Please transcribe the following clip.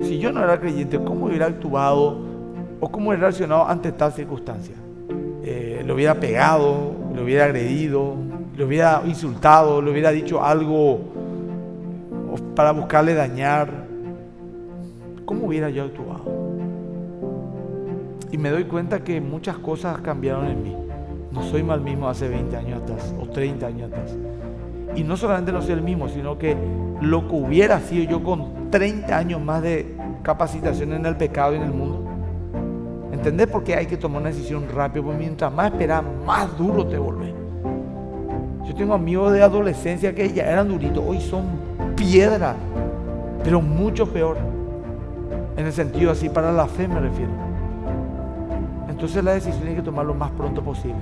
Si yo no era creyente, ¿cómo hubiera actuado o cómo hubiera reaccionado ante tal circunstancia? Eh, ¿Lo hubiera pegado? ¿Lo hubiera agredido? ¿Lo hubiera insultado? ¿Le hubiera dicho algo para buscarle dañar? ¿Cómo hubiera yo actuado? Y me doy cuenta que muchas cosas cambiaron en mí. No soy mal mismo hace 20 años atrás o 30 años atrás. Y no solamente no soy el mismo, sino que lo que hubiera sido yo con 30 años más de capacitación en el pecado y en el mundo. ¿Entendés por qué hay que tomar una decisión rápido? Porque mientras más esperas, más duro te volvés. Yo tengo amigos de adolescencia que ya eran duritos, hoy son piedras, pero mucho peor. En el sentido así, para la fe me refiero. Entonces la decisión hay que tomar lo más pronto posible.